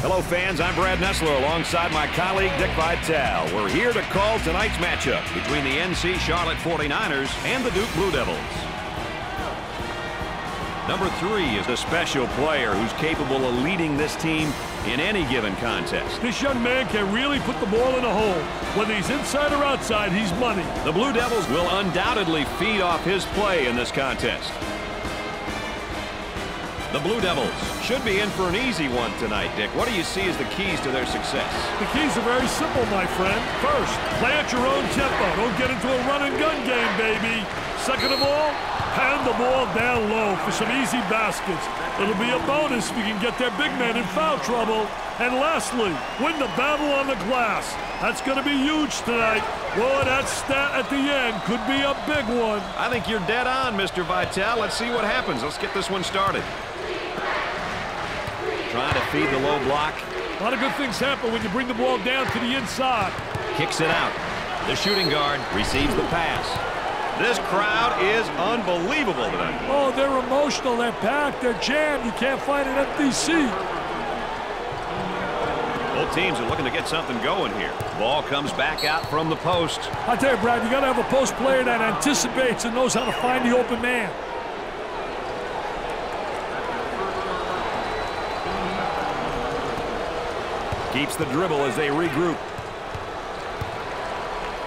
Hello, fans. I'm Brad Nessler alongside my colleague Dick Vitale. We're here to call tonight's matchup between the NC Charlotte 49ers and the Duke Blue Devils. Number three is a special player who's capable of leading this team in any given contest. This young man can really put the ball in a hole. Whether he's inside or outside, he's money. The Blue Devils will undoubtedly feed off his play in this contest. The Blue Devils should be in for an easy one tonight, Dick. What do you see as the keys to their success? The keys are very simple, my friend. First, play at your own tempo. Don't get into a run-and-gun game, baby. Second of all, hand the ball down low for some easy baskets. It'll be a bonus if you can get their big man in foul trouble. And lastly, win the battle on the glass. That's going to be huge tonight. Boy, that stat at the end could be a big one. I think you're dead on, Mr. Vitale. Let's see what happens. Let's get this one started. Trying to feed the low block. A lot of good things happen when you bring the ball down to the inside. Kicks it out. The shooting guard receives the pass. This crowd is unbelievable tonight. Oh, they're emotional. They're packed. They're jammed. You can't find an empty seat. Both teams are looking to get something going here. Ball comes back out from the post. I tell you, Brad, you got to have a post player that anticipates and knows how to find the open man. Keeps the dribble as they regroup.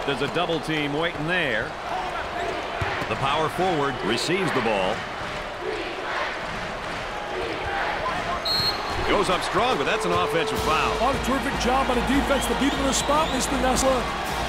There's a double team waiting there. The power forward receives the ball. Goes up strong, but that's an offensive foul. On a terrific job by the defense to beat him in the spot, Mr. Nessler.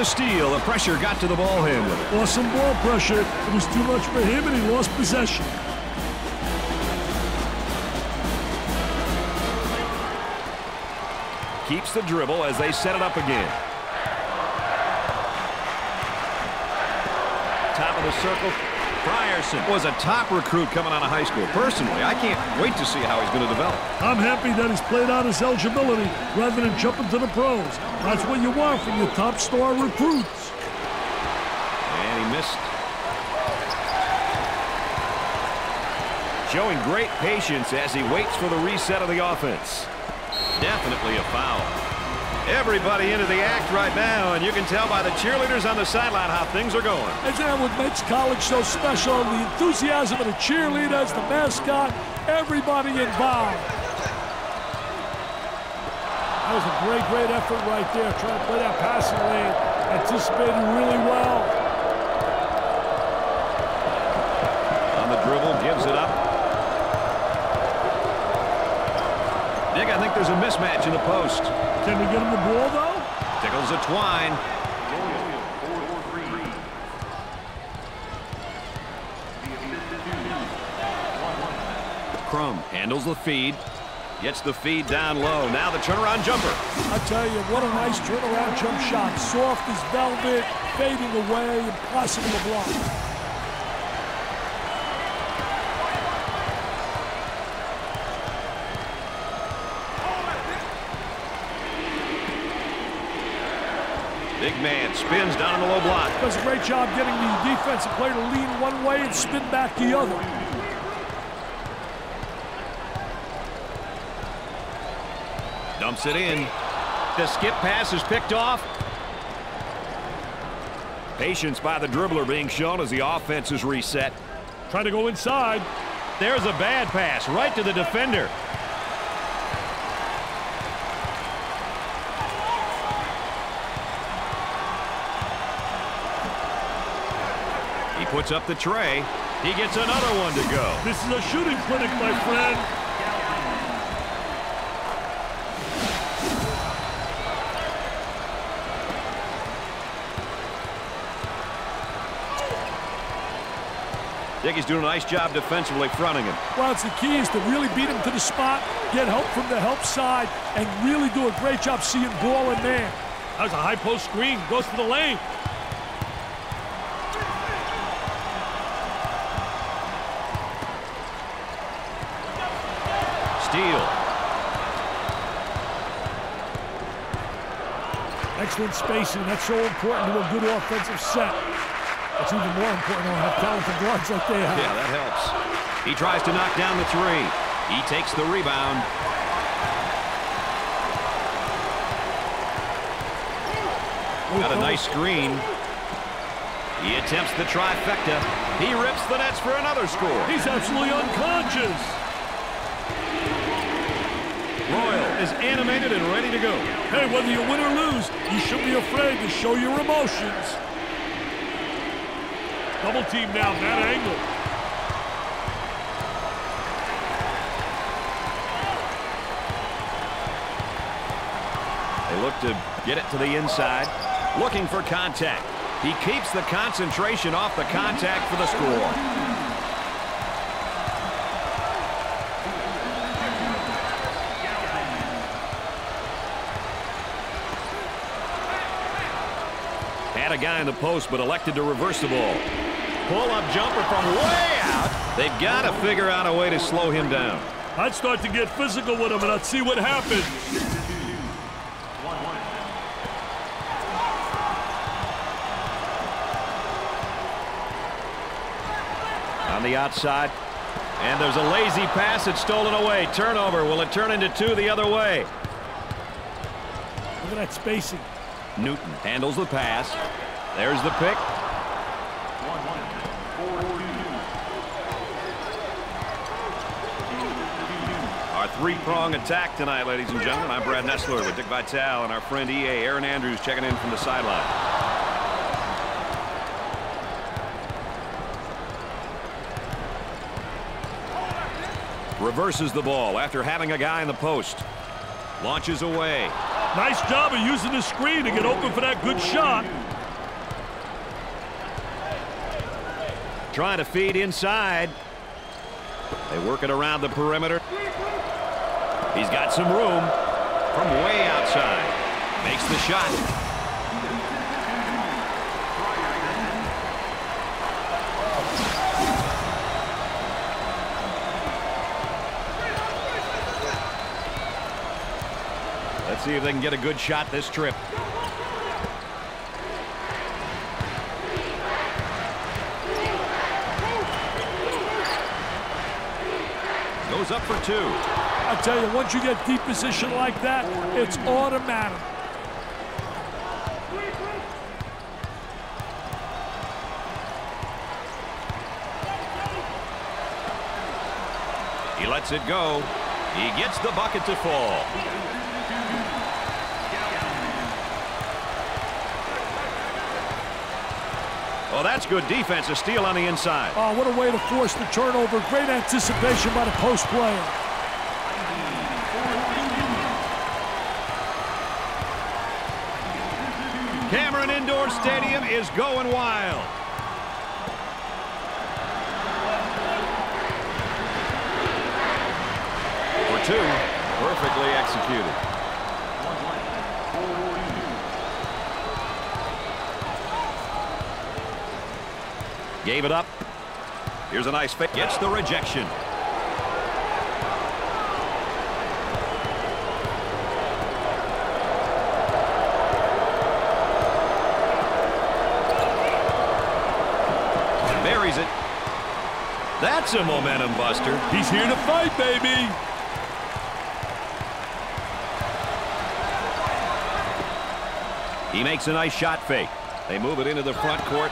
The steal. The pressure got to the ball handler. Lost some ball pressure. It was too much for him, and he lost possession. Keeps the dribble as they set it up again. Top of the circle. Frierson was a top recruit coming out of high school. Personally, I can't wait to see how he's going to develop. I'm happy that he's played out his eligibility rather than jumping to the pros. That's what you want from your top star recruits. And he missed. Showing great patience as he waits for the reset of the offense. Definitely a foul. Everybody into the act right now, and you can tell by the cheerleaders on the sideline how things are going. Isn't that what makes college so special? The enthusiasm of the cheerleaders, the mascot, everybody involved. That was a great, great effort right there. Trying to play that passing lane. Anticipated really well. On the dribble, gives it up. Dick, I think there's a mismatch in the post. Can we get him the ball, though? Tickles a twine. Crum handles the feed. Gets the feed down low. Now the turnaround jumper. I tell you, what a nice turnaround jump shot. Soft as velvet, fading away, impossible to block. Big man spins down on the low block. Does a great job getting the defensive player to lean one way and spin back the other. Dumps it in. The skip pass is picked off. Patience by the dribbler being shown as the offense is reset. Trying to go inside. There's a bad pass right to the defender. He puts up the tray. He gets another one to go. This is a shooting clinic, my friend. Dickey's doing a nice job defensively fronting him. Well, it's the key is to really beat him to the spot, get help from the help side, and really do a great job seeing ball and man. That was a high post screen. Goes to the lane. Steal. Excellent spacing. That's so important to a good offensive set. It's even more important to have talented guards like they have. Yeah, that helps. He tries to knock down the three. He takes the rebound. Got a oh, nice oh. screen. He attempts the trifecta. He rips the nets for another score. He's absolutely unconscious. Is animated and ready to go. Hey, whether you win or lose, you shouldn't be afraid to show your emotions. Double team now, Matt Angle. They look to get it to the inside. Looking for contact. He keeps the concentration off the contact for the score. Had a guy in the post, but elected to reverse the ball. Pull-up jumper from way out. They've got to figure out a way to slow him down. I'd start to get physical with him, and I'd see what happens. On the outside. And there's a lazy pass. It's stolen away. Turnover. Will it turn into two the other way? Look at that spacing. Newton handles the pass. There's the pick. Our three-prong attack tonight, ladies and gentlemen. I'm Brad Nessler with Dick Vitale and our friend EA Erin Andrews checking in from the sideline. Reverses the ball after having a guy in the post. Launches away. Nice job of using the screen to get open for that good shot. Trying to feed inside. They work it around the perimeter. He's got some room from way outside. Makes the shot. Let's see if they can get a good shot this trip. Goes up for two. I tell you, once you get deep position like that, it's automatic. He lets it go. He gets the bucket to fall. Oh, that's good defense. A steal on the inside. Oh, what a way to force the turnover. Great anticipation by the post player. Cameron Indoor Stadium is going wild. For two, perfectly executed. Gave it up. Here's a nice fake. Gets the rejection. Buries it. That's a momentum buster. He's here to fight, baby. He makes a nice shot fake. They move it into the front court.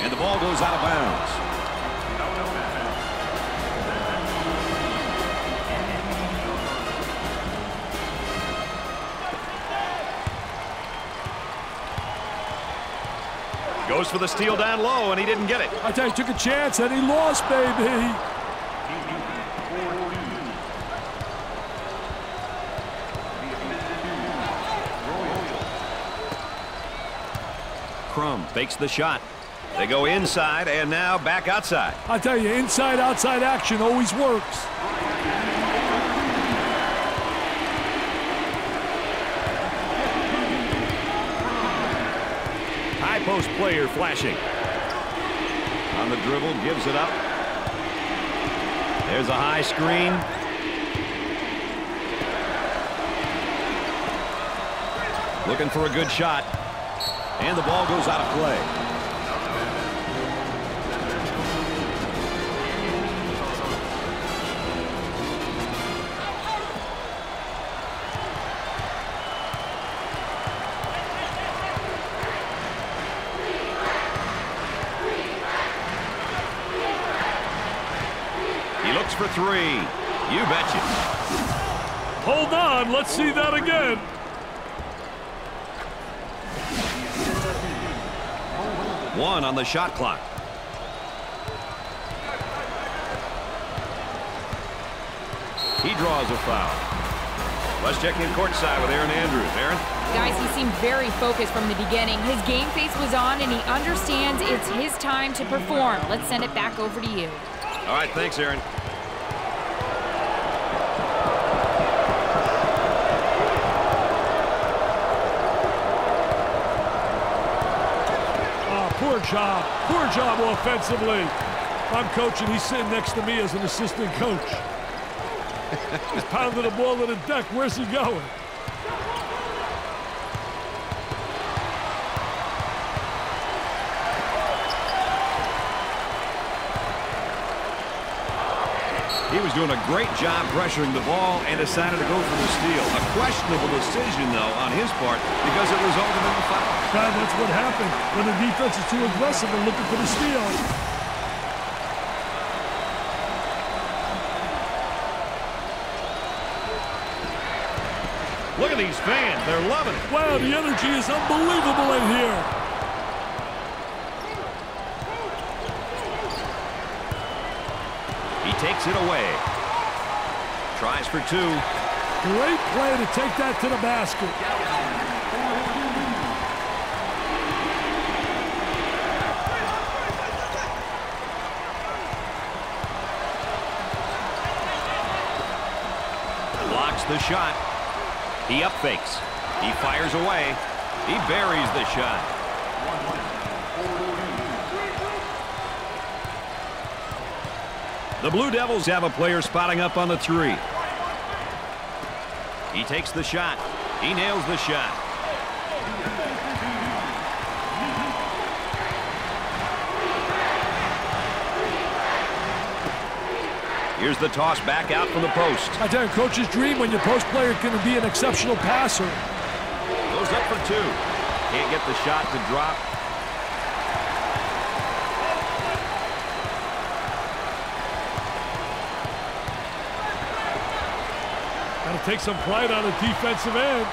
And the ball goes out of bounds. Goes for the steal down low, and he didn't get it. I tell you, took a chance and he lost, baby. Crum fakes the shot. They go inside and now back outside. I tell you, inside-outside action always works. High post player flashing. On the dribble, gives it up. There's a high screen. Looking for a good shot. And the ball goes out of play. Let's see that again. One on the shot clock. He draws a foul. Let's check in courtside with Erin Andrews. Erin? Guys, he seemed very focused from the beginning. His game face was on, and he understands it's his time to perform. Let's send it back over to you. All right, thanks, Erin. Job. Poor job offensively. I'm coaching. He's sitting next to me as an assistant coach. He's pounding the ball to the deck. Where's he going? He was doing a great job pressuring the ball and decided to go for the steal. A questionable decision, though, on his part because it resulted in the foul. God, that's what happened when the defense is too aggressive and looking for the steal. Look at these fans. They're loving it. Wow, the energy is unbelievable in here. Takes it away. Tries for two. Great play to take that to the basket. Blocks the shot. He up fakes. He fires away. He buries the shot. The Blue Devils have a player spotting up on the three. He takes the shot. He nails the shot. Here's the toss back out from the post. I tell you, coach's dream when your post player can be an exceptional passer. Goes up for two. Can't get the shot to drop. Take some pride on the defensive end.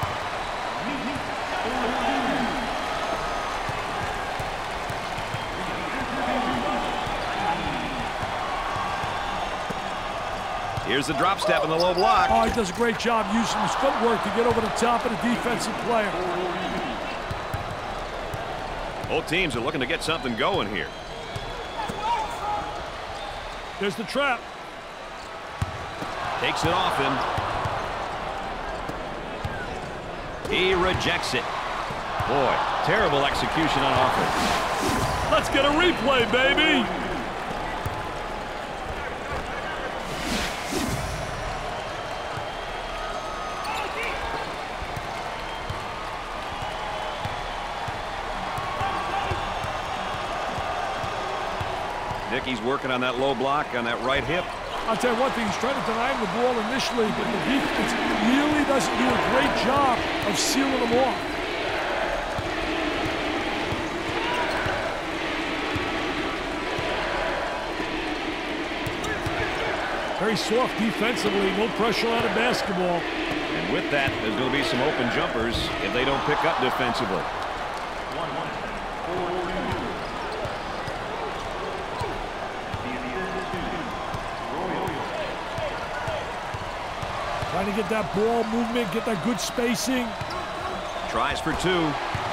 Here's the drop step in the low block. Oh, he does a great job using his footwork to get over the top of the defensive player. Both teams are looking to get something going here. There's the trap. Takes it off him. He rejects it. Boy, terrible execution on offense. Let's get a replay, baby. Nicky's working on that low block on that right hip. I'll tell you one thing, he's trying to deny him the ball initially, but the defense really doesn't do a great job of sealing them off. Very soft defensively, no pressure on the basketball. And with that, there's going to be some open jumpers if they don't pick up defensively. Trying to get that ball movement, get that good spacing. Tries for two.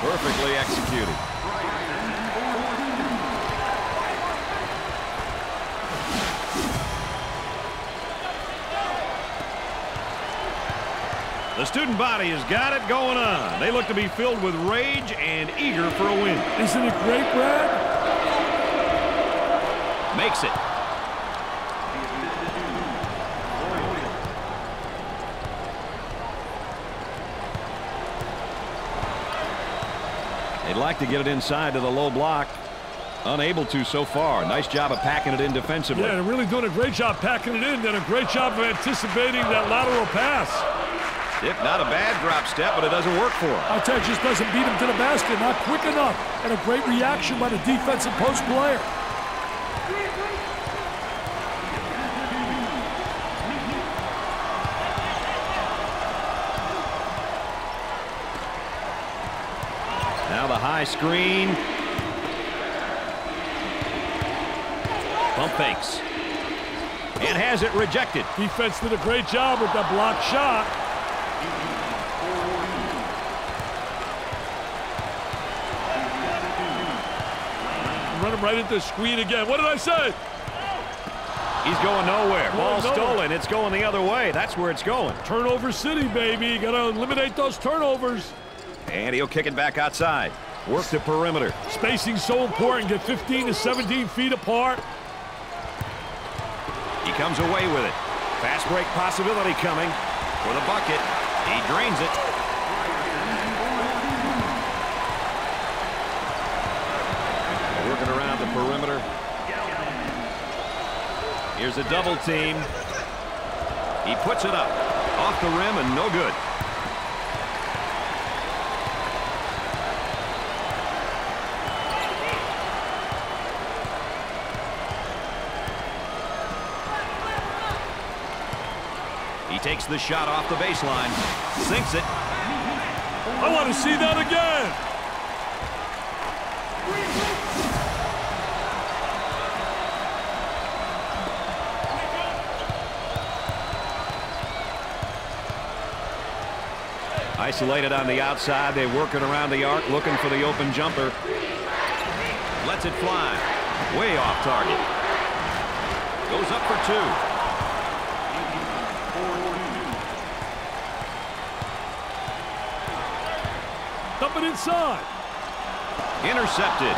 Perfectly executed. The student body has got it going on. They look to be filled with rage and eager for a win. Isn't it great, Brad? Makes it. They'd like to get it inside to the low block. Unable to so far. Nice job of packing it in defensively. Yeah, they're really doing a great job packing it in. Did a great job of anticipating that lateral pass. If not a bad drop step, but it doesn't work for him. Tell just doesn't beat him to the basket. Not quick enough. And a great reaction by the defensive post player. Now the high screen. Pump fakes. And has it rejected. Defense did a great job with that block shot. Run him right into the screen again. What did I say? He's going nowhere. Ball Going nowhere. stolen. It's going the other way. That's where it's going. Turnover city, baby. Got to eliminate those turnovers. And he'll kick it back outside. Work the perimeter. Spacing so important. Get 15 to 17 feet apart. He comes away with it. Fast break possibility coming for the bucket. He drains it. Working around the perimeter. Here's a double team. He puts it up. Off the rim and no good. He takes the shot off the baseline. Sinks it. I want to see that again. Isolated on the outside. They working around the arc, looking for the open jumper. Lets it fly. Way off target. Goes up for two. Dump it inside. Intercepted.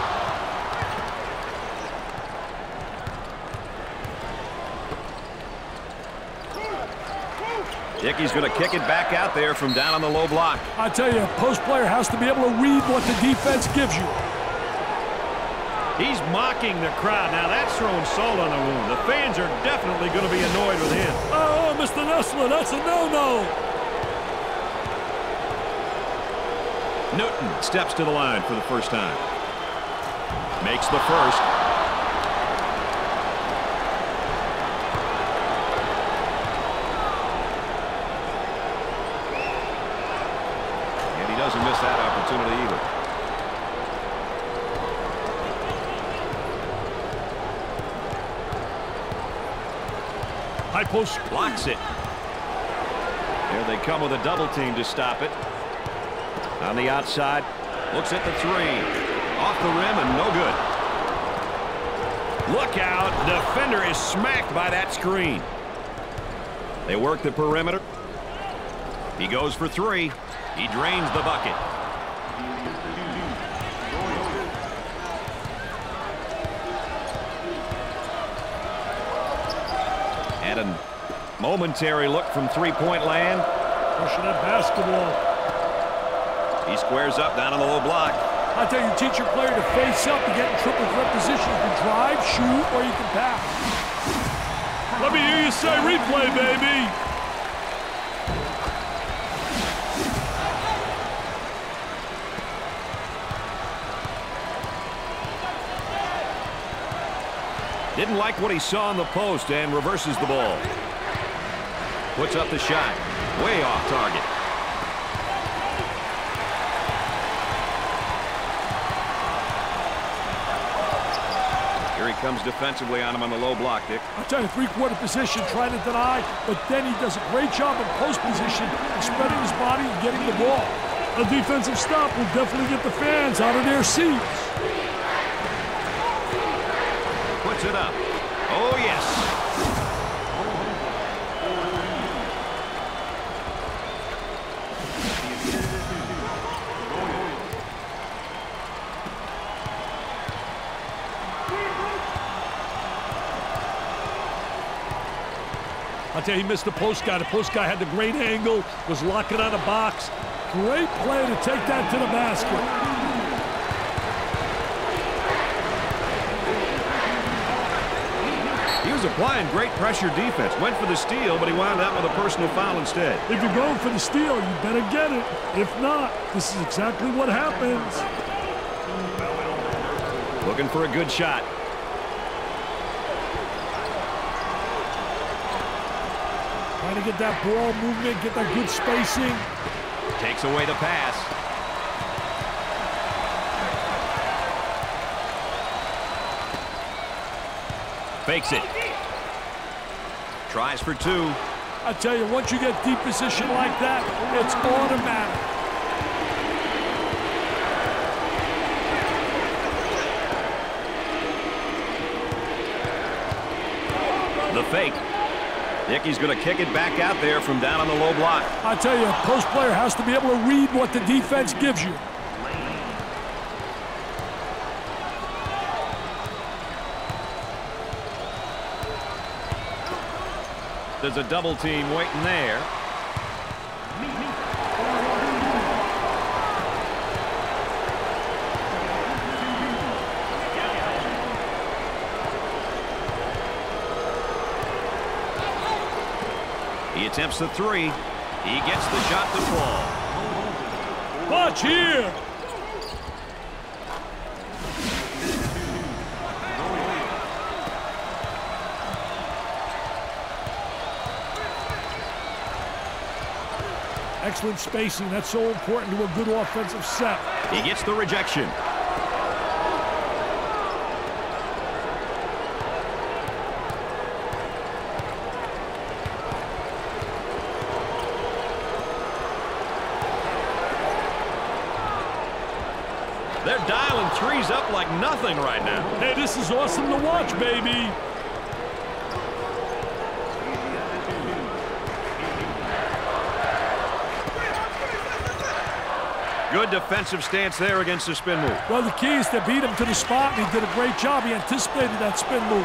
Dickey's going to kick it back out there from down on the low block. I tell you, a post player has to be able to read what the defense gives you. He's mocking the crowd. Now that's throwing salt on the wound. The fans are definitely going to be annoyed with him. Oh, Mr. Nessler, that's a no-no. Newton steps to the line for the first time. Makes the first. And he doesn't miss that opportunity either. High post. Blocks it. Here they come with a double team to stop it. On the outside, looks at the three. Off the rim and no good. Look out. Defender is smacked by that screen. They work the perimeter. He goes for three. He drains the bucket. And a momentary look from three-point land. Pushing that basketball. He squares up down on the low block. I tell you, teach your player to face up to get in triple threat position. You can drive, shoot, or you can pass. Let me hear you say replay, baby. Didn't like what he saw in the post and reverses the ball. Puts up the shot. Way off target. Comes defensively on him on the low block, Dick. I tell you, three-quarter position, trying to deny, but then he does a great job in post position, spreading his body and getting the ball. A defensive stop will definitely get the fans out of their seats. He missed the post guy. The post guy had the great angle, was locking on a box. Great play to take that to the basket. He was applying great pressure defense. Went for the steal, but he wound up with a personal foul instead. If you're going for the steal, you better get it. If not, this is exactly what happens. Looking for a good shot. Trying to get that ball movement, get that good spacing. Takes away the pass. Fakes it. Tries for two. I tell you, once you get deep position like that, it's automatic. The fake. Dickey's going to kick it back out there from down on the low block. I tell you, a post player has to be able to read what the defense gives you. There's a double team waiting there. Attempts the three. He gets the shot to fall. Watch here. Excellent spacing. That's so important to a good offensive set. He gets the rejection. They're threes up like nothing right now. Hey, this is awesome to watch, baby. Good defensive stance there against the spin move. Well, the key is to beat him to the spot, and he did a great job. He anticipated that spin move.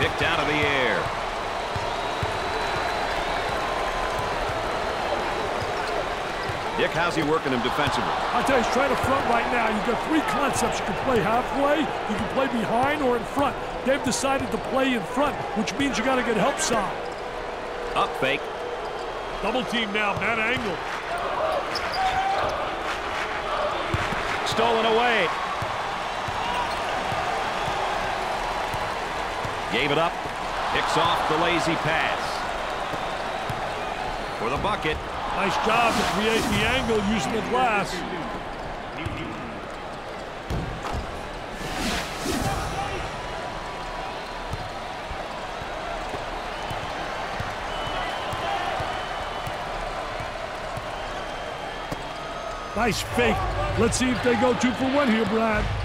Picked out of the air. Dick, how's he working him defensively? I tell you, he's trying to front right now. You've got three concepts. You can play halfway, you can play behind, or in front. They've decided to play in front, which means you got to get help side. Up fake. Double team now, man angle. Stolen away. Gave it up. Picks off the lazy pass. For the bucket. Nice job to create the angle using the glass. Nice fake. Let's see if they go two for one here, Brad.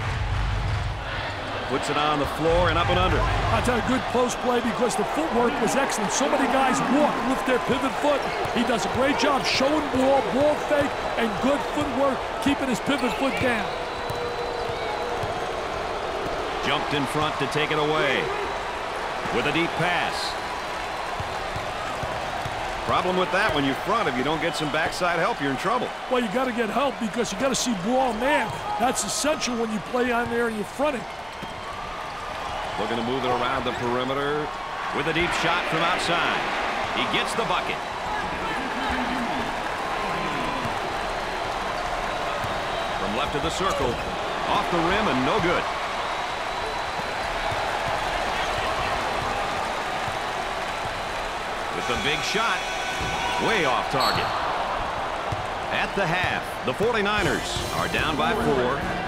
Puts it on the floor and up and under. I tell you, good post play because the footwork was excellent. So many guys walk with their pivot foot. He does a great job showing ball, ball fake, and good footwork, keeping his pivot foot down. Jumped in front to take it away. With a deep pass. Problem with that, when you front, if you don't get some backside help, you're in trouble. Well, you got to get help because you got to see ball man. That's essential when you play on there and you front fronting. Looking to move it around the perimeter with a deep shot from outside. He gets the bucket. From left of the circle, off the rim and no good. With a big shot, way off target. At the half, the 49ers are down by four.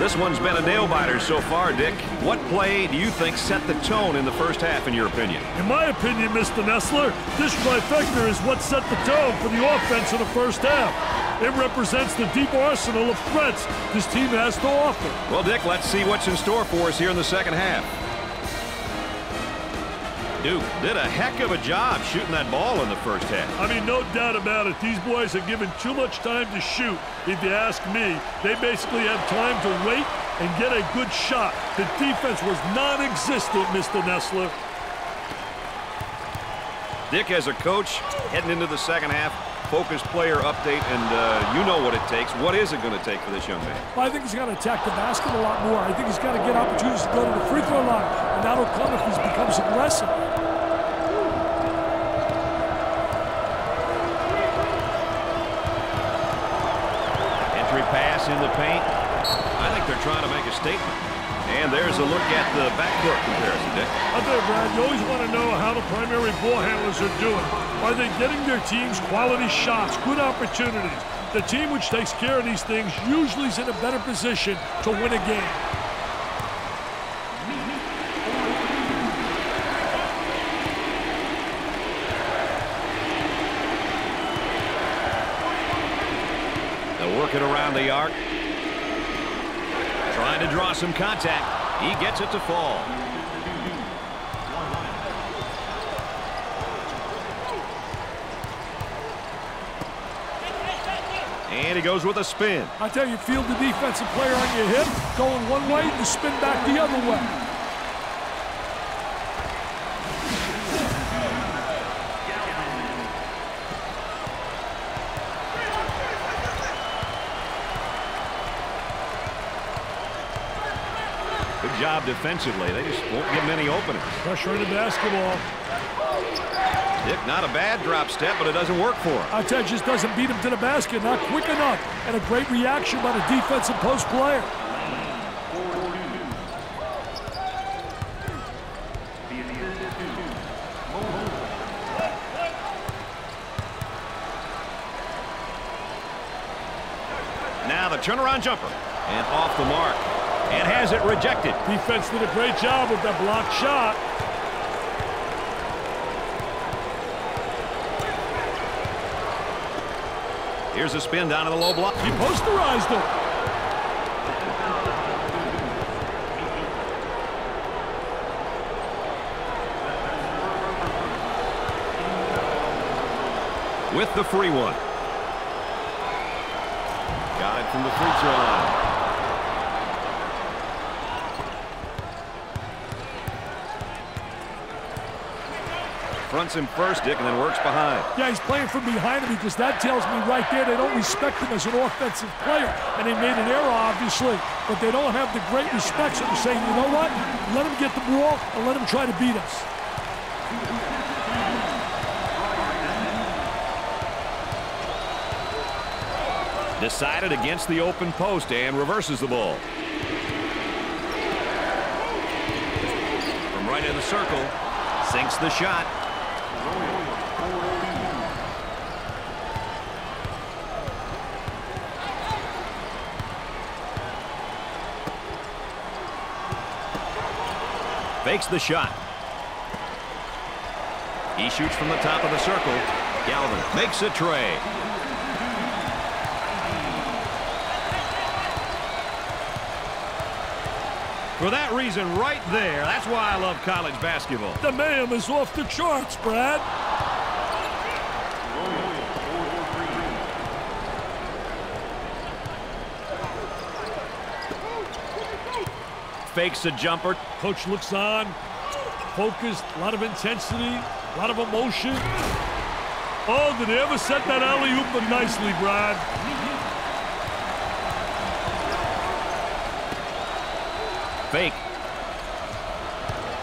This one's been a nail-biter so far, Dick. What play do you think set the tone in the first half, in your opinion? In my opinion, Mr. Nessler, this trifecta is what set the tone for the offense in the first half. It represents the deep arsenal of threats this team has to offer. Well, Dick, let's see what's in store for us here in the second half. Duke did a heck of a job shooting that ball in the first half. I mean, no doubt about it. These boys are given too much time to shoot, if you ask me. They basically have time to wait and get a good shot. The defense was non-existent, Mr. Nessler. Dick, as a coach, heading into the second half, focused player update, and uh, you know what it takes. What is it going to take for this young man? Well, I think he's got to attack the basket a lot more. I think he's got to get opportunities to go to the free throw line, and that'll come if he becomes aggressive. Entry pass in the paint. I think they're trying to make a statement. And there's a look at the backcourt comparison, Dick. I think, Brad, you always want to know how the primary ball handlers are doing. Are they getting their teams quality shots, good opportunities? The team which takes care of these things usually is in a better position to win a game. They'll work it around the arc. Trying to draw some contact. He gets it to fall. And he goes with a spin. I tell you, field the defensive player on your hip, going one way, and spin back the other way. Good job defensively. They just won't get many openings. Pressure in the basketball. Dick, not a bad drop step, but it doesn't work for him. I tell you, just doesn't beat him to the basket, not quick enough. And a great reaction by the defensive post player. Now the turnaround jumper. And off the mark. And has it rejected. Defense did a great job with that blocked shot. Here's a spin down to the low block. He posterized him. with the free one. Got it from the free throw line. Fronts him first, Dick, and then works behind. Yeah, he's playing from behind him because that tells me right there they don't respect him as an offensive player. And they made an error, obviously, but they don't have the great respect. So they're saying, you know what? Let him get the ball and let him try to beat us. Decided against the open post and reverses the ball. From right in the circle, sinks the shot. Fakes the shot. He shoots from the top of the circle. Galvin makes a tray. For that reason right there, that's why I love college basketball. The man is off the charts, Brad. Fakes a jumper. Coach looks on, focused, a lot of intensity, a lot of emotion. Oh, did he ever set that alley-oop nicely, Brad? Fake.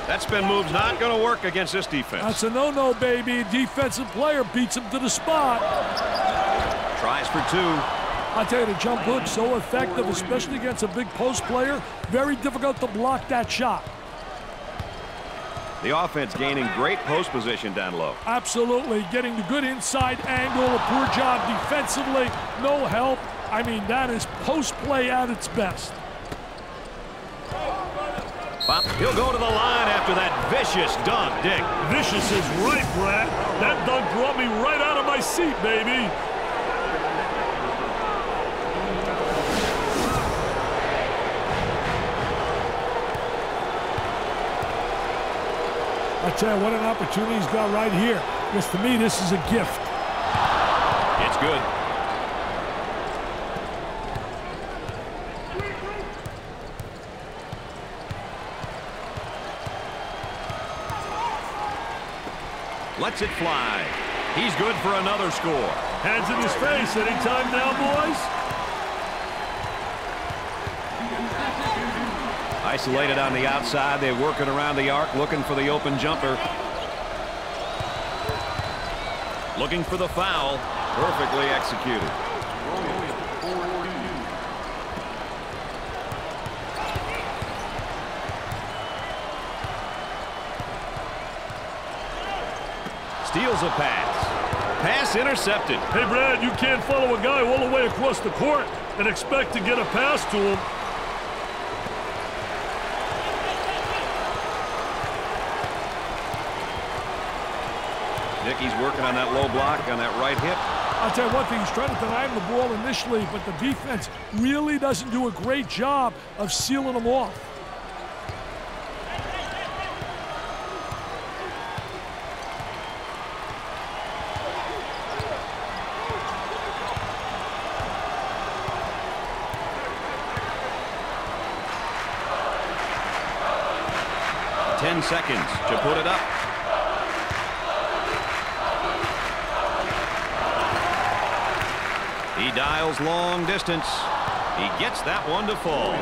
That spin move's not going to work against this defense. That's a no-no, baby. Defensive player beats him to the spot. Tries for two. I tell you, the jump hook so effective, especially against a big post player. Very difficult to block that shot. The offense gaining great post position down low. Absolutely, getting the good inside angle. A poor job defensively. No help. I mean, that is post play at its best. He'll go to the line after that vicious dunk, Dick. Vicious is right, Brad. That dunk brought me right out of my seat, baby. Tell you uh, what an opportunity he's got right here. Because to me, this is a gift. It's good. lets it fly. He's good for another score. Hands in his face. Anytime now, boys. Isolated on the outside. They're working around the arc, looking for the open jumper. Looking for the foul. Perfectly executed. Steals a pass. Pass intercepted. Hey, Brad, you can't follow a guy all the way across the court and expect to get a pass to him. Dickey's working on that low block on that right hip. I'll tell you one thing, he's trying to deny him the ball initially, but the defense really doesn't do a great job of sealing him off. Ten seconds to put long distance. He gets that one to fall.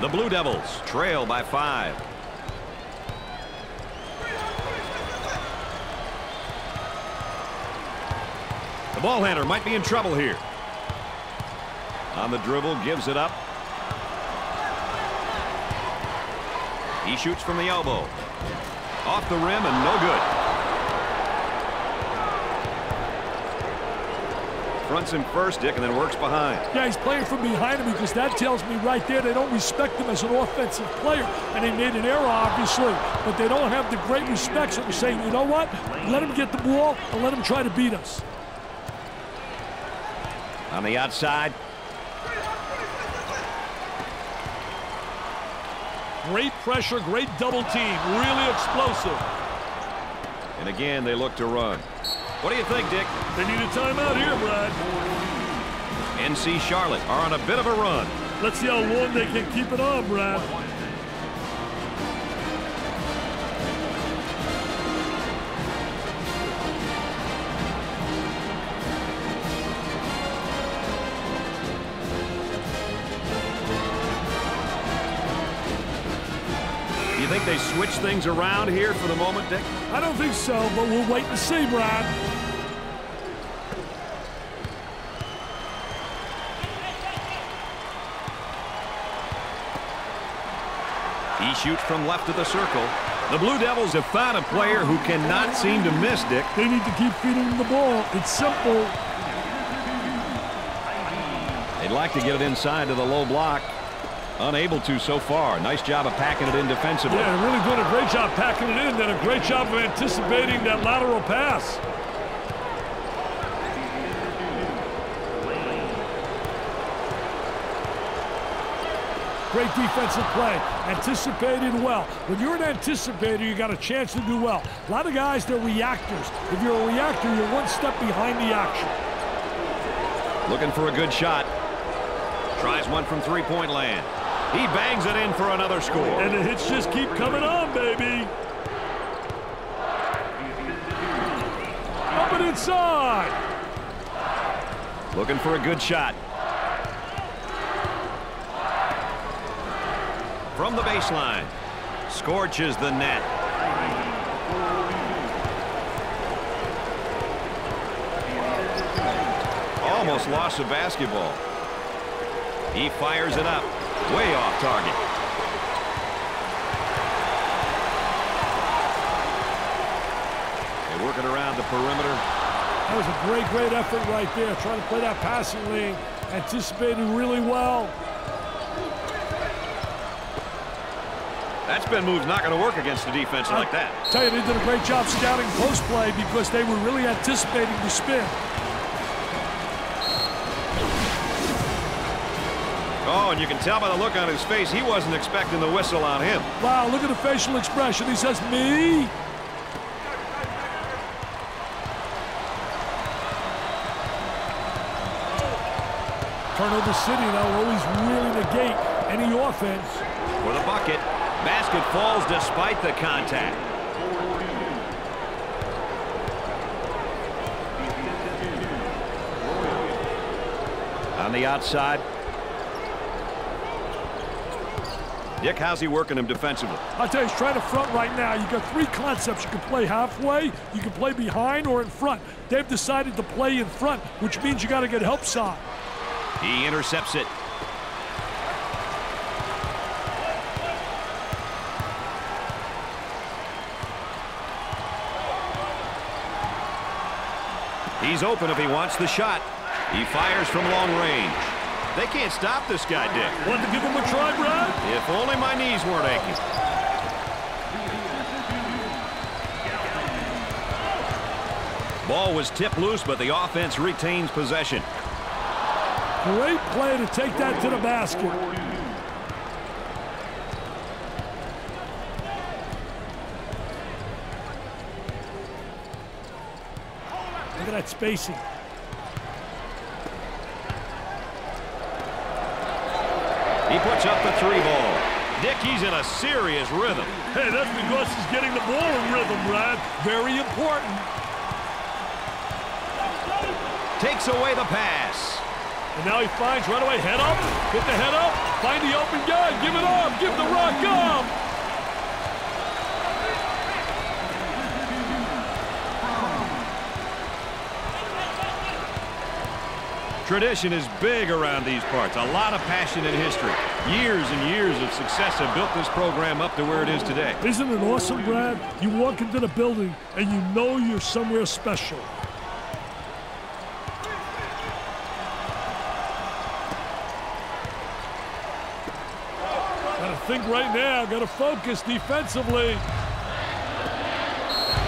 The Blue Devils trail by five. The ball handler might be in trouble here. On the dribble, gives it up. He shoots from the elbow. Off the rim and no good. Fronts him first, Dick, and then works behind. Yeah, he's playing from behind him because that tells me right there they don't respect him as an offensive player. And he made an error, obviously, but they don't have the great respect. So they're saying, you know what? Let him get the ball and let him try to beat us. On the outside, Great pressure, great double team. Really explosive. and again they look to run. What do you think, Dick? They need a timeout here, Brad. NC Charlotte are on a bit of a run. Let's see how long they can keep it on, Brad. Do you think they switch things around here for the moment, Dick? I don't think so, but we'll wait and see, Brad. He shoots from left of the circle. The Blue Devils have found a player who cannot seem to miss, Dick. They need to keep feeding him the ball. It's simple. They'd like to get it inside to the low block. Unable to so far. Nice job of packing it in defensively. Yeah, really doing a great job packing it in. Done a great job of anticipating that lateral pass. Great defensive play. Anticipated well. When you're an anticipator, you got a chance to do well. A lot of guys, they're reactors. If you're a reactor, you're one step behind the action. Looking for a good shot. Tries one from three-point land. He bangs it in for another score. And the hits just keep coming on, baby. Up and inside. Looking for a good shot. From the baseline. Scorches the net. Almost lost the basketball. He fires it up. Way off target. They're working around the perimeter. That was a great, great effort right there. Trying to play that passing lane. Anticipated really well. That spin move's not going to work against a defense like that. Tell you, they did a great job scouting post play because they were really anticipating the spin. Oh, and you can tell by the look on his face, he wasn't expecting the whistle on him. Wow, look at the facial expression. He says, me? Turnover City now will always really negate any offense. For the bucket, basket falls despite the contact. On the outside. Dick, how's he working him defensively? I tell you, he's trying to front right now. you got three concepts. You can play halfway, you can play behind, or in front. They've decided to play in front, which means you got to get help side. He intercepts it. He's open if he wants the shot. He fires from long range. They can't stop this guy, Dick. Want to give him a try, Brad? If only my knees weren't aching. Ball was tipped loose, but the offense retains possession. Great play to take that to the basket. Look at that spacing. He puts up the three ball. Dick, he's in a serious rhythm. Hey, that's because he's getting the ball in rhythm, Brad. Very important. Takes away the pass. And now he finds right away, head up, get the head up, find the open guy, give it up, give the rock up. Tradition is big around these parts. A lot of passion and history. Years and years of success have built this program up to where it is today. Isn't it awesome, Brad? You walk into the building and you know you're somewhere special. Gotta think right now, gotta focus defensively.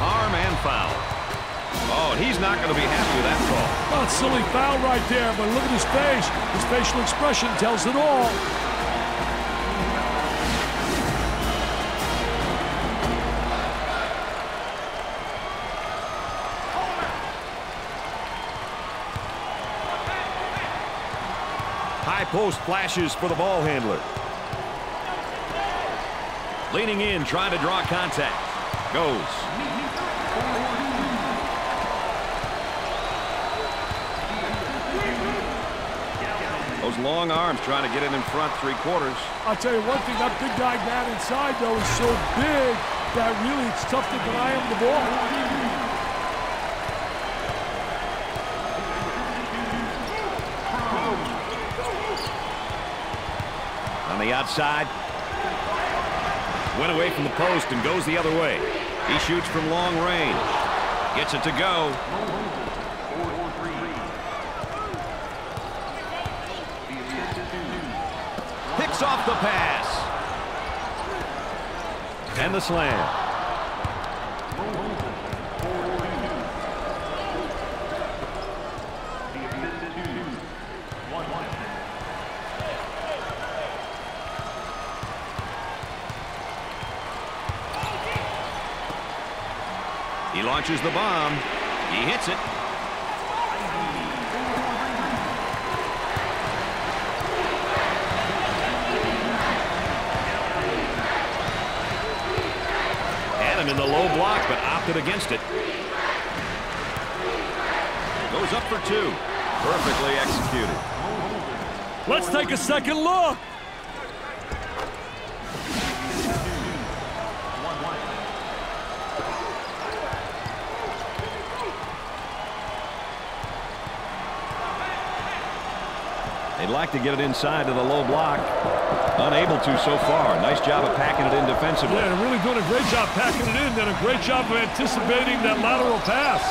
Arm and foul. Oh, and he's not going to be happy with that call. Oh, it's silly foul right there, but look at his face. His facial expression tells it all. High post flashes for the ball handler. Leaning in, trying to draw contact. Goes. Long arms trying to get it in front three quarters. I'll tell you one thing, that big guy down inside, though, is so big that really it's tough to deny him the ball. On the outside. Went away from the post and goes the other way. He shoots from long range. Gets it to go. Picks off the pass. And the slam. He launches the bomb. He hits it. In the low block, but opted against it. Goes up for two. Perfectly executed. Let's take a second look. They'd like to get it inside to the low block. Unable to so far. Nice job of packing it in defensively. Yeah, they're really doing a great job packing it in, and a great job of anticipating that lateral pass.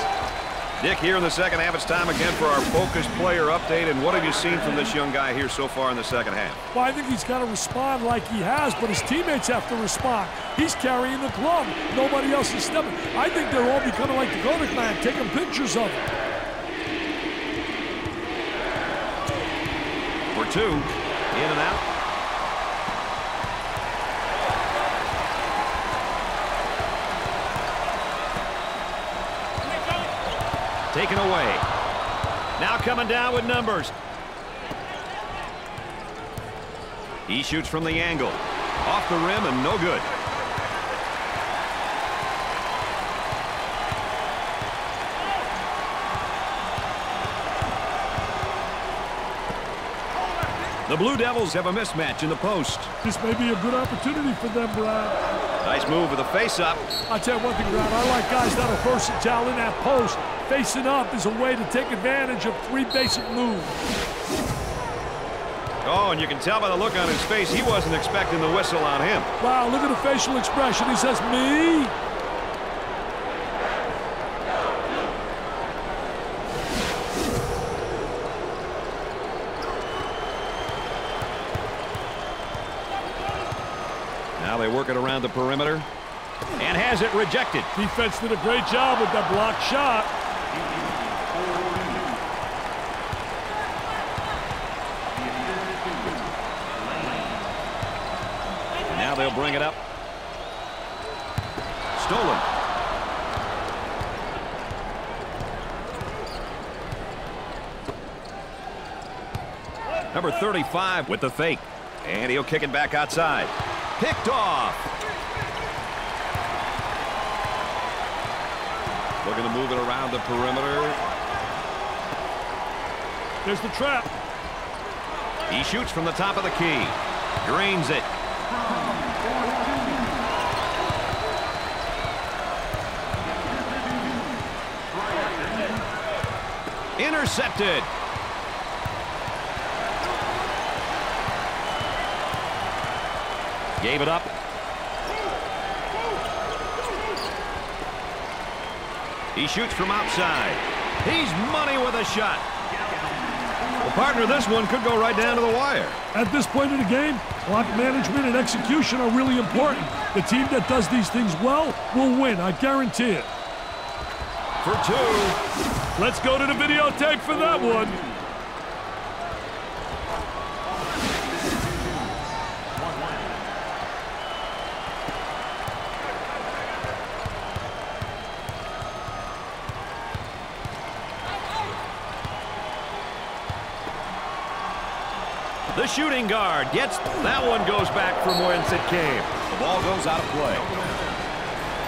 Dick, here in the second half, it's time again for our focused player update. And what have you seen from this young guy here so far in the second half? Well, I think he's got to respond like he has, but his teammates have to respond. He's carrying the club. Nobody else is stepping. I think they're all becoming like the Kodak man, taking pictures of him. For two, in and out. Taken away. Now coming down with numbers. He shoots from the angle. Off the rim and no good. The Blue Devils have a mismatch in the post. This may be a good opportunity for them, Brad. Nice move with a face-up. I'll tell you one thing, Brad. I like guys that are versatile in that post. Facing up is a way to take advantage of three basic moves. Oh, and you can tell by the look on his face, he wasn't expecting the whistle on him. Wow, look at the facial expression. He says, me? Now they work it around the perimeter. And has it rejected. Defense did a great job with that blocked shot. Now they'll bring it up. Stolen. Number 35 with the fake. And he'll kick it back outside. Picked off. Looking to move it around the perimeter. There's the trap. He shoots from the top of the key. Drains it. Intercepted. Gave it up. He shoots from outside. He's money with a shot. Well, partner, this one could go right down to the wire. At this point in the game, clock management and execution are really important. The team that does these things well will win, I guarantee it. For two. Let's go to the videotape for that one. The shooting guard gets that one goes back from whence it came. The ball goes out of play.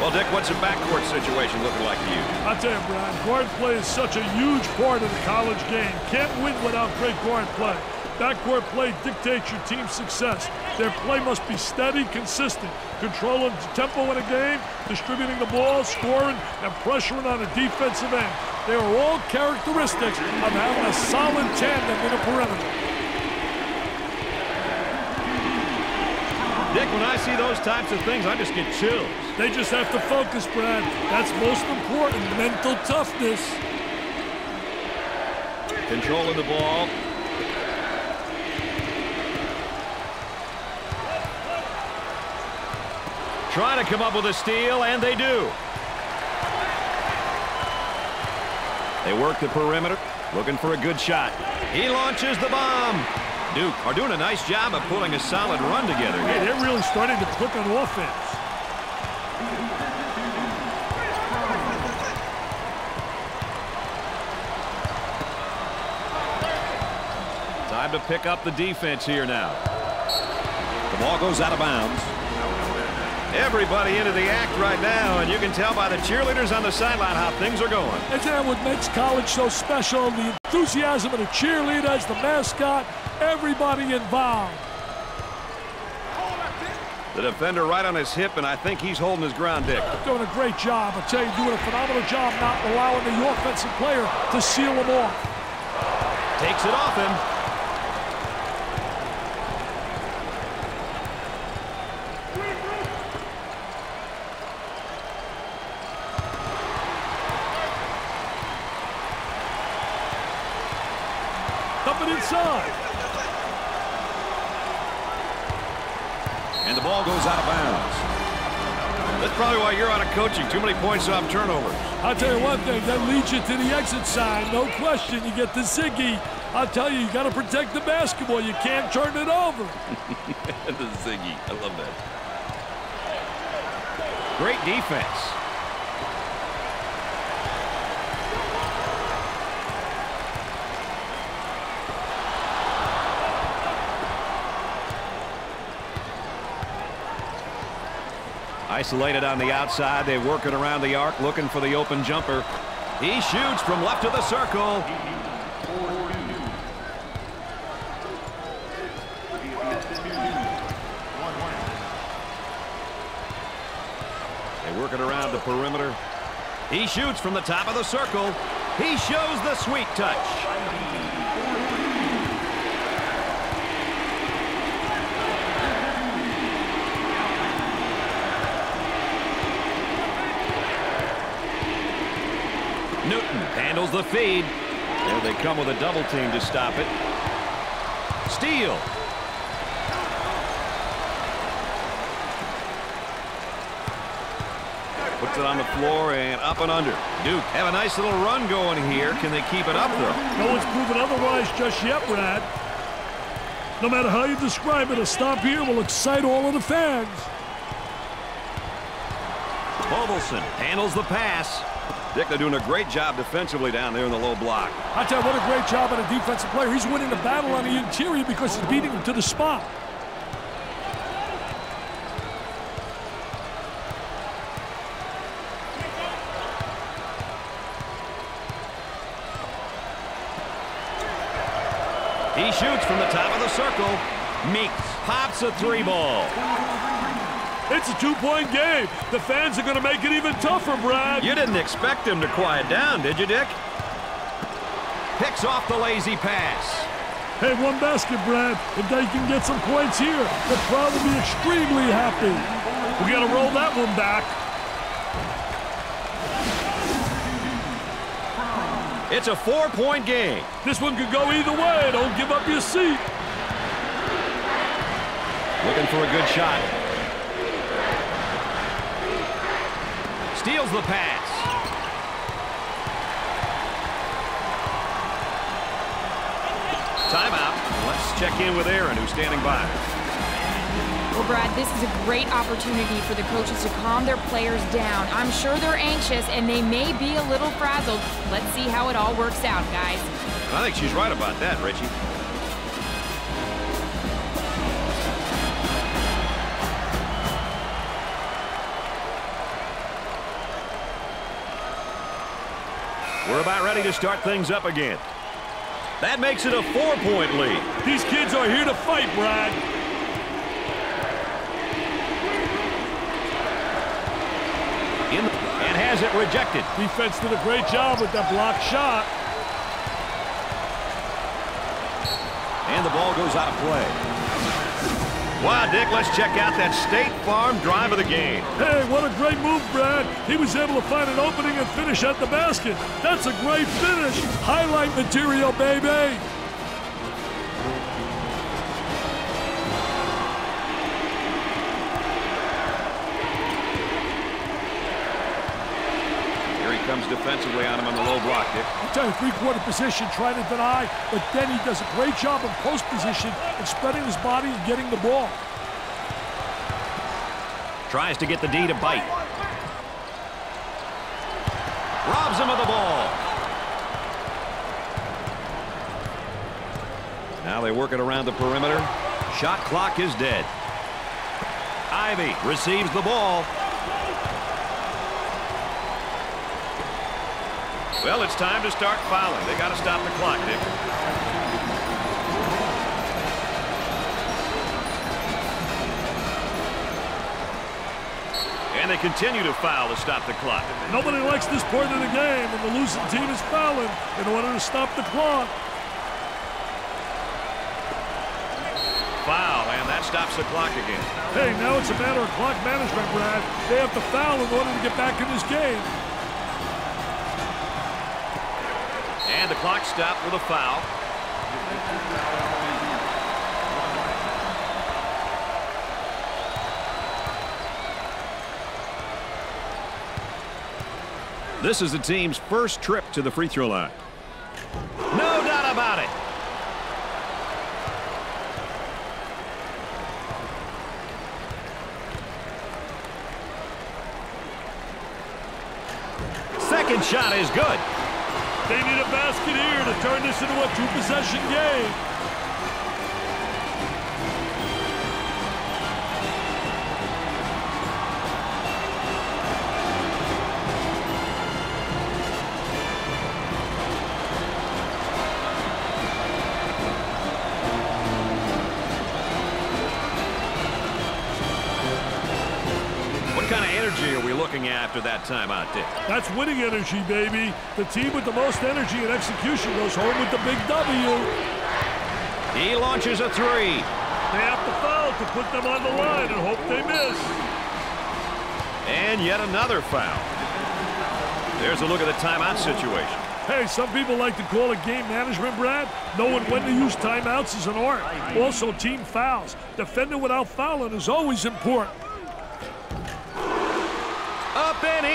Well, Dick, what's the backcourt situation looking like to you? I'll tell you, Brian, guard play is such a huge part of the college game. Can't win without great guard play. Backcourt play dictates your team's success. Their play must be steady, consistent, controlling the tempo in a game, distributing the ball, scoring, and pressuring on the defensive end. They are all characteristics of having a solid tandem in a perimeter. When I see those types of things, I just get chills. They just have to focus, Brad. That's most important, mental toughness. Controlling the ball. Trying to come up with a steal, and they do. They work the perimeter, looking for a good shot. He launches the bomb. Duke are doing a nice job of pulling a solid run together here. they're really starting to click on offense. Time to pick up the defense here now. The ball goes out of bounds. Everybody into the act right now, and you can tell by the cheerleaders on the sideline how things are going. Isn't that what makes college so special? The enthusiasm of the cheerleaders, the mascot, everybody involved. The defender right on his hip, and I think he's holding his ground, Dick. Doing a great job. I tell you, doing a phenomenal job not allowing the offensive player to seal them off. Takes it off him. Many points off turnovers. I'll tell you one thing, that leads you to the exit sign. No question. You get the Ziggy. I'll tell you, you got to protect the basketball. You can't turn it over. the Ziggy. I love that. Great defense. Isolated on the outside. They work it around the arc, looking for the open jumper. He shoots from left of the circle. They work it around the perimeter. He shoots from the top of the circle. He shows the sweet touch. Handles the feed. There they come with a double team to stop it. Steal. Puts it on the floor and up and under. Duke have a nice little run going here. Can they keep it up, though? No one's proven otherwise just yet, Brad. No matter how you describe it, a stop here will excite all of the fans. Bovelson handles the pass. Dick, they're doing a great job defensively down there in the low block. I tell you, what a great job on a defensive player. He's winning the battle on the interior because he's beating him to the spot. He shoots from the top of the circle. Meeks pops a three ball. It's a two-point game. The fans are going to make it even tougher, Brad. You didn't expect him to quiet down, did you, Dick? Picks off the lazy pass. Hey, one basket, Brad. If they can get some points here, they'll probably be extremely happy. We got to roll that one back. It's a four-point game. This one could go either way. Don't give up your seat. Looking for a good shot. Steals the pass. Timeout. Let's check in with Erin, who's standing by. Well, Brad, this is a great opportunity for the coaches to calm their players down. I'm sure they're anxious, and they may be a little frazzled. Let's see how it all works out, guys. I think she's right about that, Richie. We're about ready to start things up again. That makes it a four-point lead. These kids are here to fight, Brad. In and has it rejected. Defense did a great job with that block shot. And the ball goes out of play. Wow, Dick, let's check out that State Farm drive of the game. Hey, what a great move, Brad. He was able to find an opening and finish at the basket. That's a great finish. Highlight material, baby. Here he comes defensively on him on the low block, Dick. I tell you, three-quarter position, trying to deny, but then he does a great job in post position and spreading his body and getting the ball. Tries to get the D to bite. Robs him of the ball. Now they work it around the perimeter. Shot clock is dead. Ivy receives the ball. Well, it's time to start fouling. They got to stop the clock, Dick. And they continue to foul to stop the clock. Nobody likes this point of the game, and the losing team is fouling in order to stop the clock. Foul, and that stops the clock again. Hey, now it's a matter of clock management, Brad. They have to foul in order to get back in this game. And the clock stopped with a foul. This is the team's first trip to the free throw line. No doubt about it. Second shot is good. They need a basket here to turn this into a two-possession game. After that timeout, Dick? That's winning energy, baby. The team with the most energy and execution goes home with the big W. He launches a three. They have to foul to put them on the line and hope they miss. And yet another foul. There's a look at the timeout situation. Hey, some people like to call it game management, Brad. Knowing when to use timeouts is an art. Also, team fouls. Defending without fouling is always important.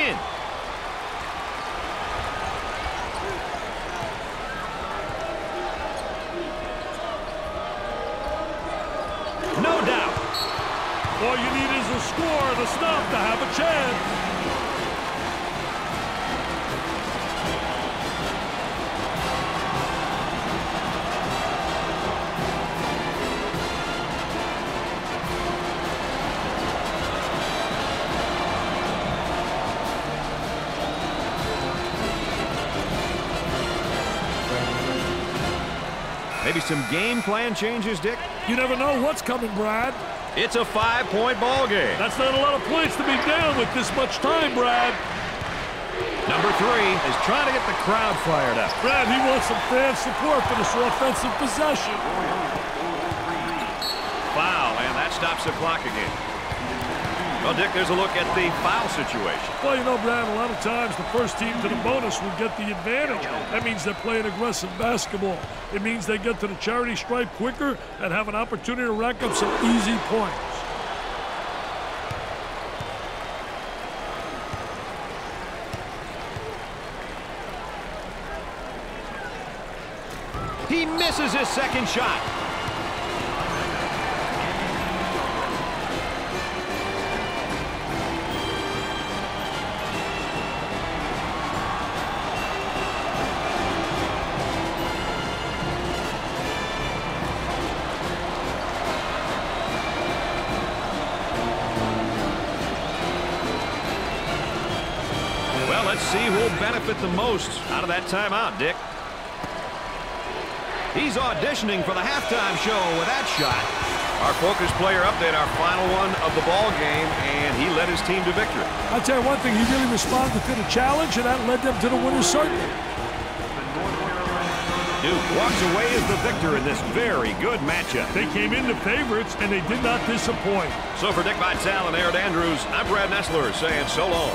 Up game plan changes, Dick? You never know what's coming, Brad. It's a five-point ball game. That's not a lot of points to be down with this much time, Brad. Number three is trying to get the crowd fired up. Brad, he wants some fan support for this offensive possession. Foul, and that stops the clock again. Well, Dick, there's a look at the foul situation. Well, you know, Brad, a lot of times the first team to the bonus will get the advantage. That means they're playing aggressive basketball. It means they get to the charity stripe quicker and have an opportunity to rack up some easy points. He misses his second shot. Benefit the most out of that timeout, Dick. He's auditioning for the halftime show with that shot. Our focus player update, our final one of the ball game, and he led his team to victory. I'll tell you one thing, he really responded to the challenge, and that led them to the winner's circle. Duke walks away as the victor in this very good matchup. They came in the favorites, and they did not disappoint. So for Dick Vitale and Erin Andrews, I'm Brad Nessler saying so long.